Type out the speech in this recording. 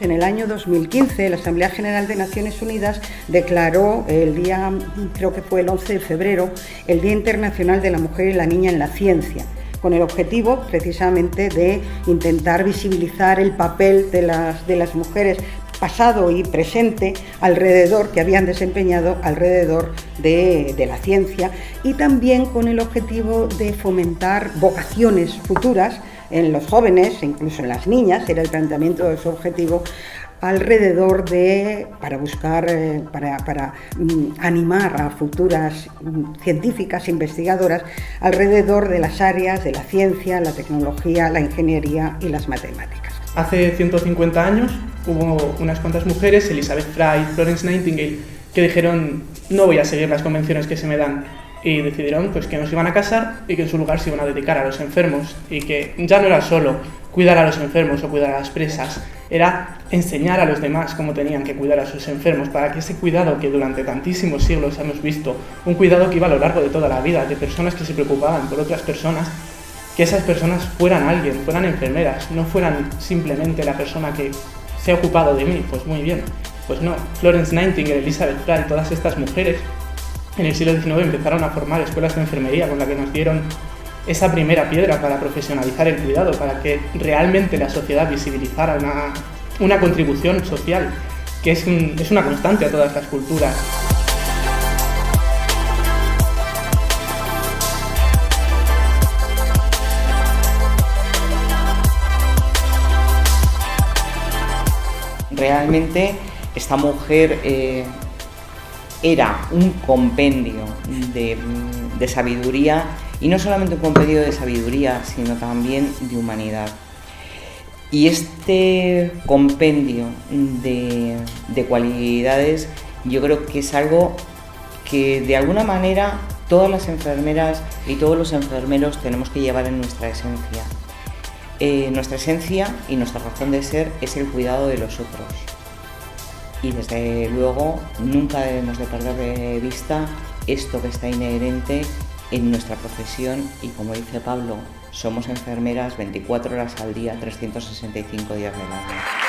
En el año 2015, la Asamblea General de Naciones Unidas declaró el día, creo que fue el 11 de febrero, el Día Internacional de la Mujer y la Niña en la Ciencia, con el objetivo precisamente de intentar visibilizar el papel de las, de las mujeres pasado y presente alrededor que habían desempeñado alrededor de, de, la ciencia y también con el objetivo de fomentar vocaciones futuras en los jóvenes incluso en las niñas, era el planteamiento de su objetivo, alrededor de, para buscar, eh, para, para mm, animar a futuras mm, científicas, investigadoras, alrededor de las áreas de la ciencia, la tecnología, la ingeniería y las matemáticas. Hace 150 años hubo unas cuantas mujeres, Elizabeth Fry, Florence Nightingale, que dijeron, no voy a seguir las convenciones que se me dan, y decidieron pues, que nos iban a casar y que en su lugar se iban a dedicar a los enfermos y que ya no era solo cuidar a los enfermos o cuidar a las presas, era enseñar a los demás cómo tenían que cuidar a sus enfermos para que ese cuidado que durante tantísimos siglos hemos visto, un cuidado que iba a lo largo de toda la vida, de personas que se preocupaban por otras personas, que esas personas fueran alguien, fueran enfermeras, no fueran simplemente la persona que se ha ocupado de mí, pues muy bien. Pues no, Florence Nightingale, Elizabeth Fry, todas estas mujeres en el siglo XIX empezaron a formar escuelas de enfermería con la que nos dieron esa primera piedra para profesionalizar el cuidado, para que realmente la sociedad visibilizara una, contribución social que es, es una constante a todas las culturas. Realmente esta mujer eh, era un compendio de, sabiduría y no solamente un compendio de sabiduría, sino también de humanidad. Y este compendio de, de, cualidades yo creo que es algo que de alguna manera todas las enfermeras y todos los enfermeros tenemos que llevar en nuestra esencia. Eh, nuestra esencia y nuestra razón de ser es el cuidado de los otros y desde luego nunca debemos de perder de vista esto que está inherente en nuestra profesión y como dice Pablo, somos enfermeras 24 horas al día, 365 días del año.